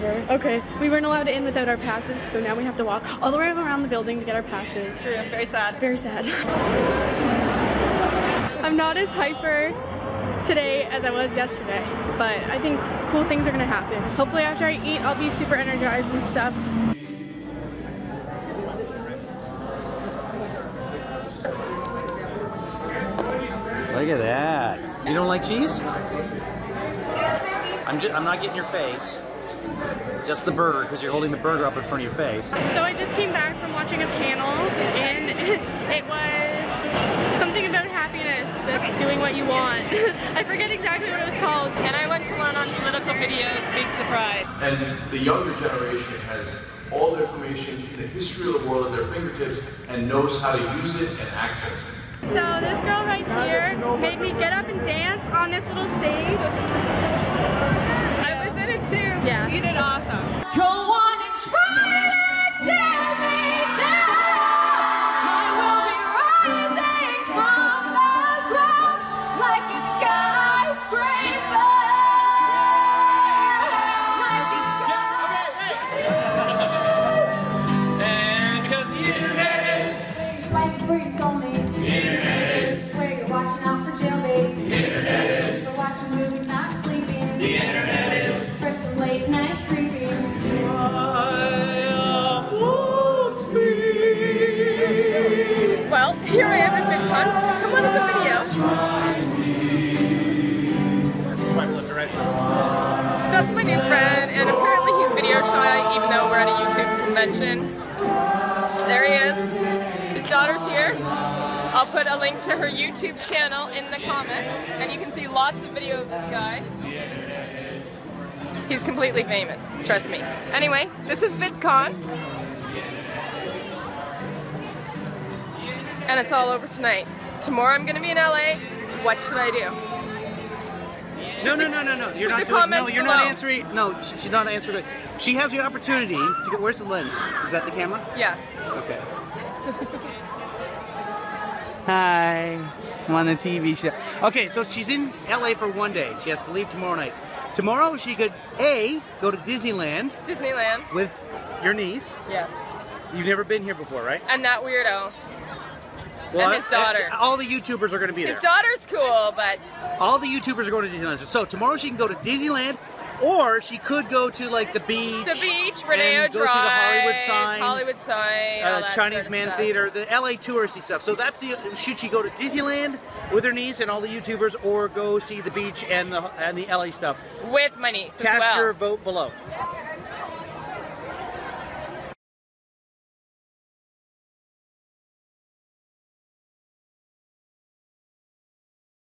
We're. Okay, we weren't allowed to in without our passes, so now we have to walk all the way around the building to get our passes. True, very sad. Very sad. I'm not as hyper today as I was yesterday, but I think cool things are gonna happen. Hopefully after I eat, I'll be super energized and stuff. Look at that. You don't like cheese? I'm just, I'm not getting your face. Just the burger, because you're holding the burger up in front of your face. So I just came back from watching a panel, and it was something about happiness, and doing what you want. I forget exactly what it was called. And I went to one on political videos, big surprise. And the younger generation has all the information in the history of the world at their fingertips and knows how to use it and access it. So this girl right here made me get up and dance on this little stage. I was in it too. Yeah. You did awesome. Well, here I am at VidCon. Come on in the video. That's my new friend, and apparently he's video shy, even though we're at a YouTube convention. There he is. His daughter's here. I'll put a link to her YouTube channel in the comments, and you can see lots of video of this guy. He's completely famous, trust me. Anyway, this is VidCon. And it's all over tonight. Tomorrow I'm gonna be in LA. What should I do? No, no, no, no, no. You're not the doing. No, you're below. not answering. No, she- she's not answering. She has the opportunity to get. Where's the lens? Is that the camera? Yeah. Okay. Hi. I'm on a TV show. Okay, so she's in LA for one day. She has to leave tomorrow night. Tomorrow she could A, go to Disneyland Disneyland. with your niece. Yes. You've never been here before, right? And that weirdo. And his daughter. All the YouTubers are going to be there. His daughter's cool, but All the YouTubers are going to Disneyland. So tomorrow she can go to Disneyland, or she could go to like the beach. the beach, Rodeo and go Drive, see the Hollywood sign. Hollywood sign, uh, Chinese sort of Man stuff. Theater, the LA touristy stuff. So that's the should she go to Disneyland with her niece and all the YouTubers, or go see the beach and the and the LA stuff? with my niece as Cast well. your vote below.